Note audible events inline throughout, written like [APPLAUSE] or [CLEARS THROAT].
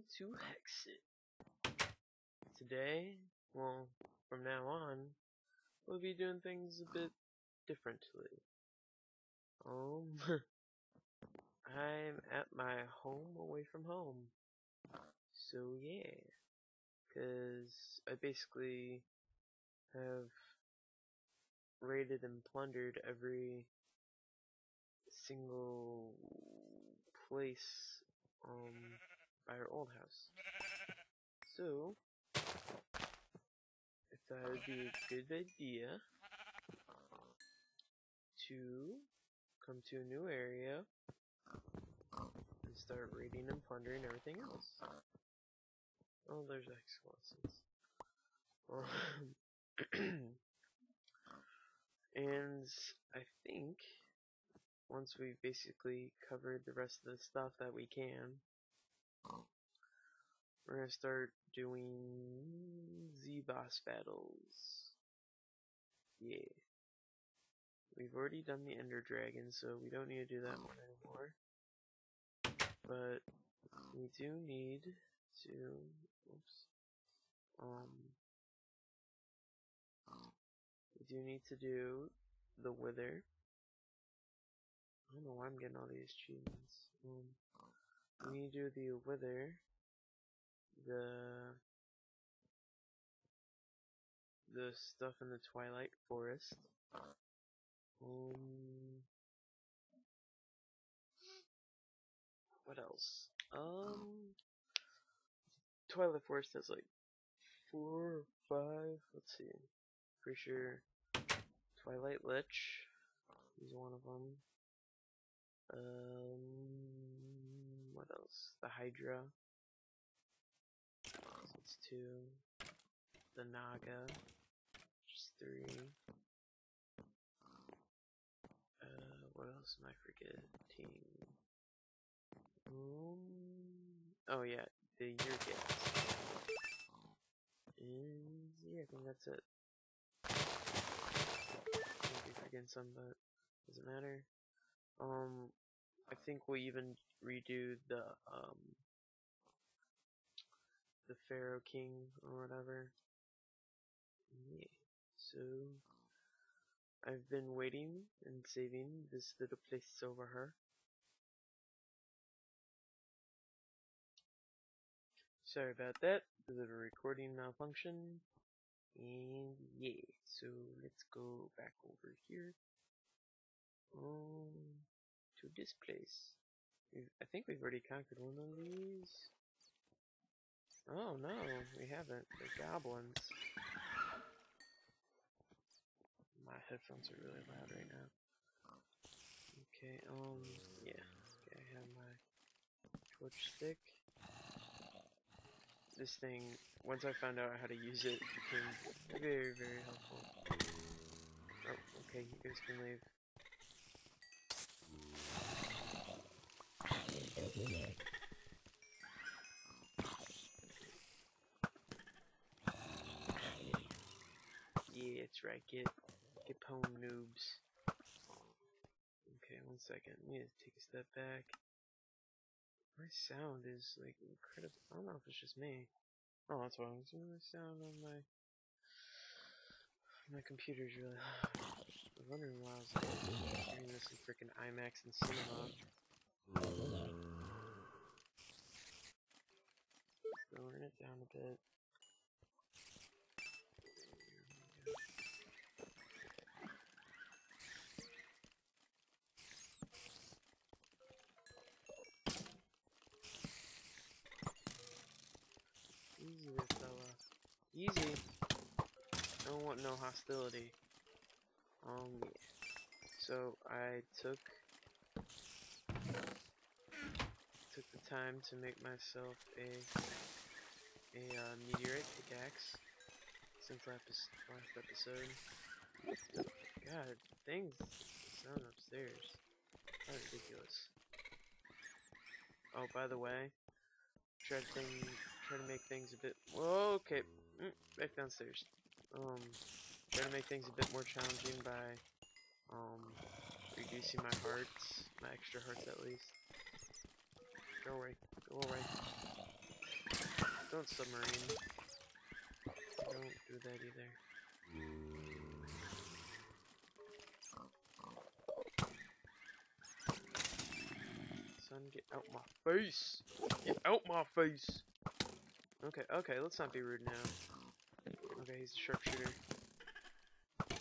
To Hexxit. Today, well, from now on, we'll be doing things a bit differently. Um, [LAUGHS] I'm at my home away from home. So yeah, cause I basically have raided and plundered every single place um by our old house. So I thought it would be a good idea to come to a new area and start raiding and plundering everything else. Oh, there's excellence. Um, [CLEARS THROAT] and I think once we've basically covered the rest of the stuff that we can, we're gonna start doing Z-Boss battles. Yeah. We've already done the Ender Dragon, so we don't need to do that one anymore. But we do need to, oops, um, we do need to do the Wither. I don't know why I'm getting all these achievements. Um, need to do the Wither, the the stuff in the Twilight Forest. Um, what else? Um, Twilight Forest has like four five. Let's see. Pretty sure Twilight Lich is one of them. Um, what else? The Hydra. That's two. The Naga. Just three. Uh, what else am I forgetting? Um, oh yeah, the Yurgats. And yeah, I think that's it. Might be forgetting some, but doesn't matter. Um, I think we even redo the um the Pharaoh King or whatever. Yeah. So I've been waiting and saving this little place over her. Sorry about that. The little recording malfunction. And yeah, so let's go back over here. Um, to this place. I think we've already conquered one of these. Oh no, we haven't. They're goblins. My headphones are really loud right now. Okay, um, yeah. Okay, I have my torch stick. This thing, once I found out how to use it, became very, very helpful. Oh, okay, you guys can leave. Yeah, that's right, get, get pwn noobs. Okay, one second, let me take a step back. My sound is, like, incredible. I don't know if it's just me. Oh, that's why I'm my sound on my... My computer's really loud. I was wondering why I was doing this in freaking IMAX and Cinema. It down a bit. Easy there, fella. Easy. Don't want no hostility. Um, yeah. So I took took the time to make myself a a uh, meteorite pickaxe since last last episode. God, things sound upstairs. How ridiculous. Oh, by the way, try to thing, try to make things a bit. Whoa, okay, mm, back downstairs. Um, try to make things a bit more challenging by um reducing my hearts, my extra hearts at least. Go away, go away. Don't submarine. Don't do that either. Son, get out my face! Get out my face! Okay, okay, let's not be rude now. Okay, he's a sharpshooter. [LAUGHS]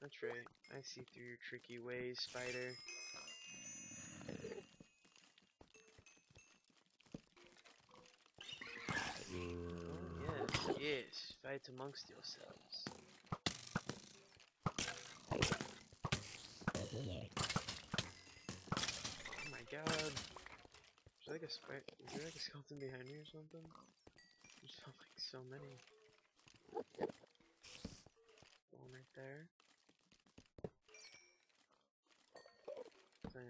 That's right. I see through your tricky ways, spider. Oh, yes. Fight amongst yourselves. Oh my god. Is there like a spider? Is there like a skeleton behind me or something? There's like so many. One right there.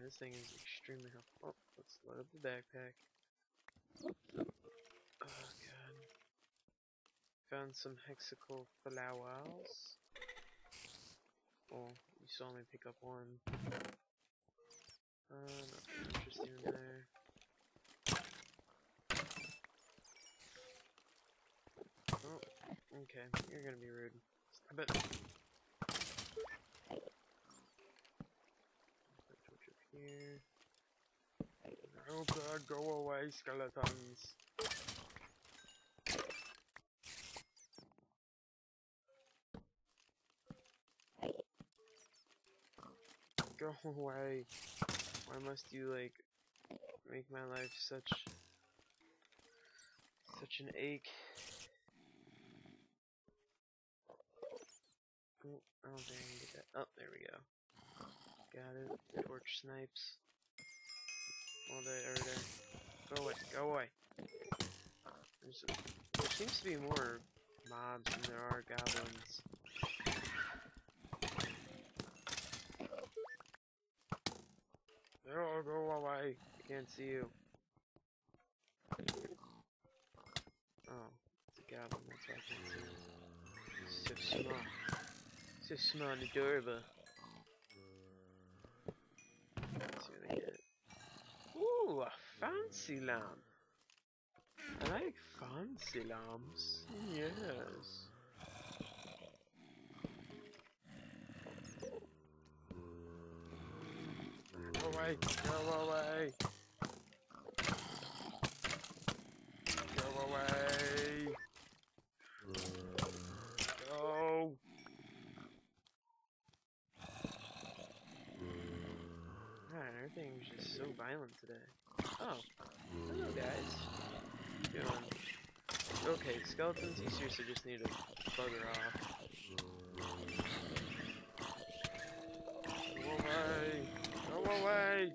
This thing is extremely helpful. Oh, let's load up the backpack. Found some hexical flowers. Oh, you saw me pick up one. Uh, nothing interesting in there. Oh, okay, you're gonna be rude. Put a torch up here. Oh god, go away, skeletons! Away! [LAUGHS] Why must you, like, make my life such... such an ache? Oh, oh I don't think I can get that. Oh, there we go. Got it. Torch snipes. All day, every day. Go away, go away. There's there seems to be more mobs than there are goblins. No, go away. I can't see you. Oh, it's a goblin, that's why I can't see. So small. So small and adorable. Ooh, a fancy lamb. I like fancy lambs. Yes. Away, go away. Go away. Go. Man, everything's just so violent today. Oh, hello guys. Doing. Okay, skeletons, you seriously just need to bugger off. Go away! Go away!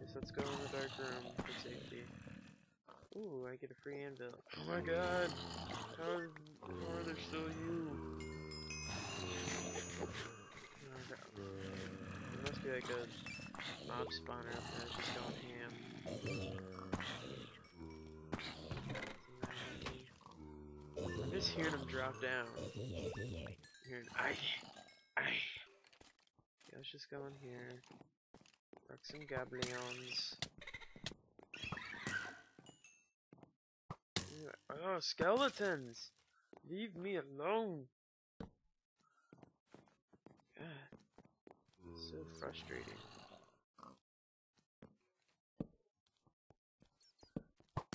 Guess let's go in the dark room for safety. Ooh, I get a free anvil. Oh my god! How, how are there still you? There must be like a mob spawner up there just going ham. I'm just hearing them drop down. Hearing I let's just go in here. Rock some gablions. Oh, skeletons! Leave me alone! God, so mm. frustrating.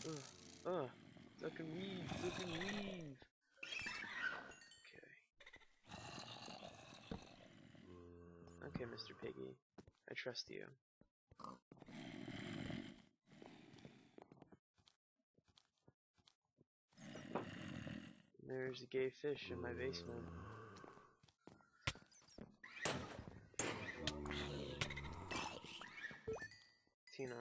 Ugh, ugh, duck and weave, duck Mr. Piggy. I trust you. There's a gay fish in my basement. Tina.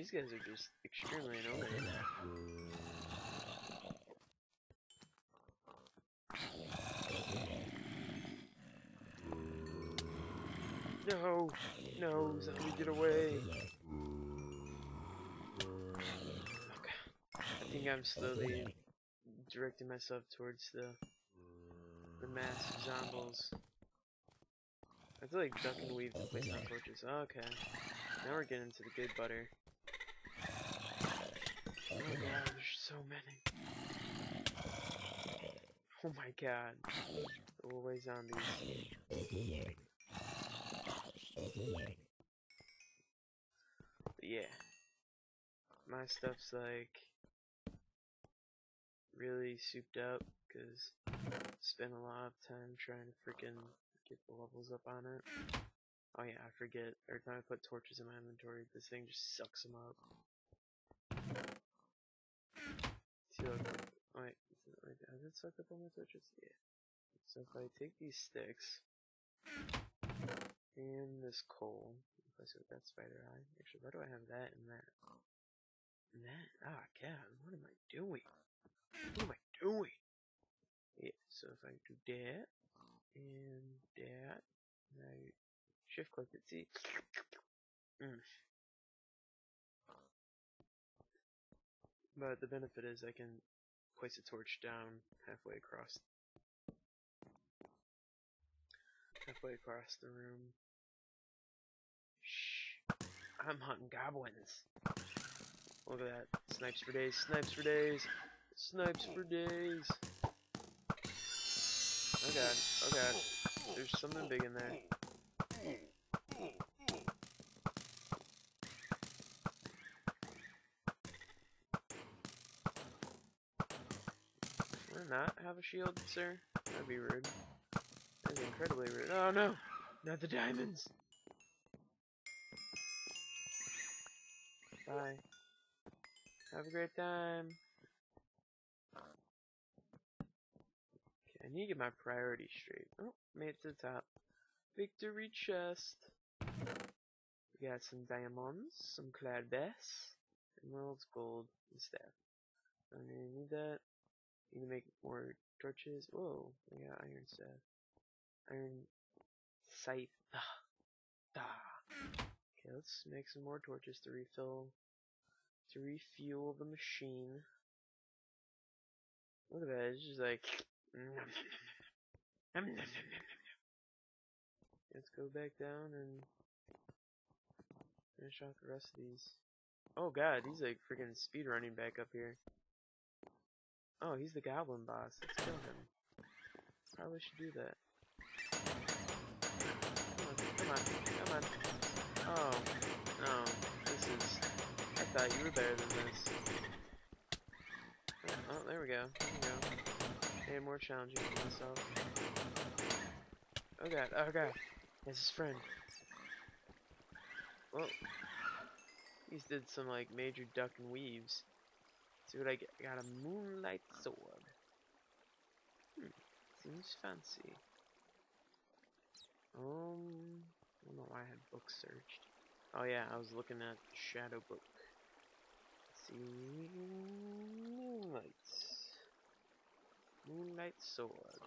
These guys are just extremely annoying. No! No, zombie, get away! Okay. I think I'm slowly directing myself towards the the mass of zombies. I feel like duck and weave to place torches. Okay. Now we're getting to the good butter. Oh my god, there's so many. Oh my god. Go away zombies. But yeah. My stuff's like really souped up because spent a lot of time trying to freaking get the levels up on it. Oh yeah, I forget. Every time I put torches in my inventory, this thing just sucks them up. Oh, wait, has it sucked up all my torches? Yeah. So if I take these sticks and this coal, replace it with that spider eye. Actually, why do I have that and that? And that? Ah, God, what am I doing? What am I doing? Yeah, so if I do that, and that, and I shift click it, see? Mm. But the benefit is I can place a torch down halfway across halfway across the room. Shh. I'm hunting goblins. Look at that. Snipes for days, snipes for days, snipes for days. Oh god, oh god. There's something big in there. Not have a shield, sir? That'd be rude. That'd be incredibly rude. Oh no! Not the diamonds! Bye. Have a great time. Okay, I need to get my priorities straight. Oh, made it to the top. Victory chest. We got some diamonds, some clad bass, emeralds, gold, and. I'm gonna need that. Need to make more torches. Whoa, I got iron staff. Iron scythe. Ah. [SIGHS] Ah. Okay, let's make some more torches to refill, to refuel the machine. Look at that, it's just like, [LAUGHS] let's go back down and finish off the rest of these. Oh god, he's like freaking speed running back up here. Oh, he's the goblin boss. Let's kill him. Probably should do that. Come on, come on, come on. Oh, no. This is... I thought you were better than this. Oh, oh there we go. There we go. Made more challenging for myself. Oh god, oh god. It's his friend. Well, he's did some like major duck and weaves. See what I get. I got a moonlight sword. Hmm, seems fancy. Um, I don't know why I had book searched. Oh yeah, I was looking at Shadow Book. Let's see, Moonlight. Moonlight Sword.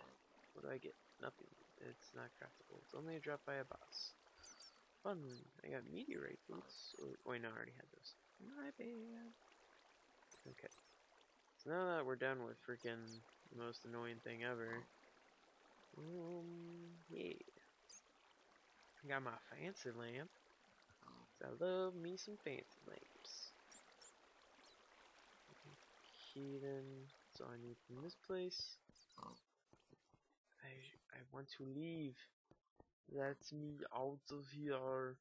What do I get? Nothing. It's not craftable. It's only a drop by a boss. Fun. I got meteorite boots. Oh, wait, no, I already had those. My bad. Okay. So now that we're done with freaking the most annoying thing ever. Um, yeah. Got my fancy lamp. I love me some fancy lamps. Heathen. So I need from this place. I I want to leave. Let me out of here.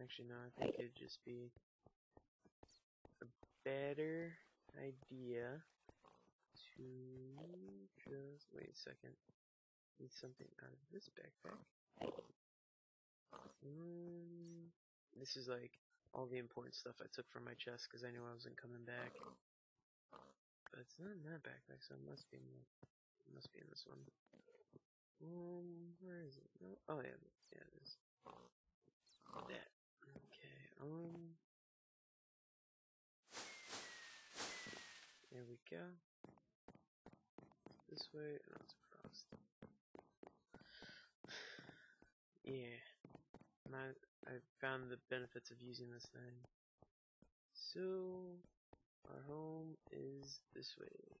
Actually, no, I think it'd just be better idea to just wait a second. Need something out of this backpack. Mm, this is like all the important stuff I took from my chest because I knew I wasn't coming back. But it's not in that backpack, so it must be in the, it must be in this one. Um, where is it? No, oh yeah, yeah it is. That. home. There we go. This way, it's [SIGHS] across. yeah. My, I found the benefits of using this thing. So, our home is this way.